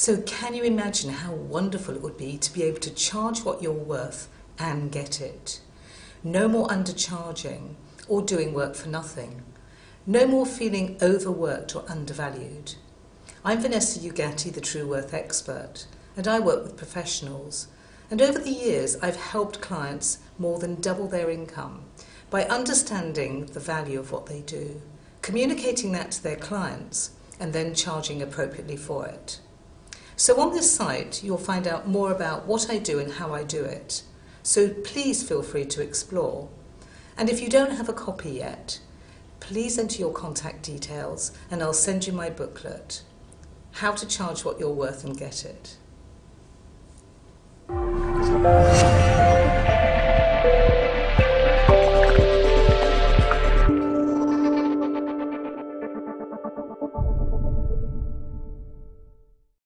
So, can you imagine how wonderful it would be to be able to charge what you're worth and get it? No more undercharging or doing work for nothing. No more feeling overworked or undervalued. I'm Vanessa Ugatti, the True Worth expert, and I work with professionals. And over the years, I've helped clients more than double their income by understanding the value of what they do, communicating that to their clients, and then charging appropriately for it. So on this site, you'll find out more about what I do and how I do it. So please feel free to explore. And if you don't have a copy yet, please enter your contact details and I'll send you my booklet, How to Charge What You're Worth and Get It. 啊。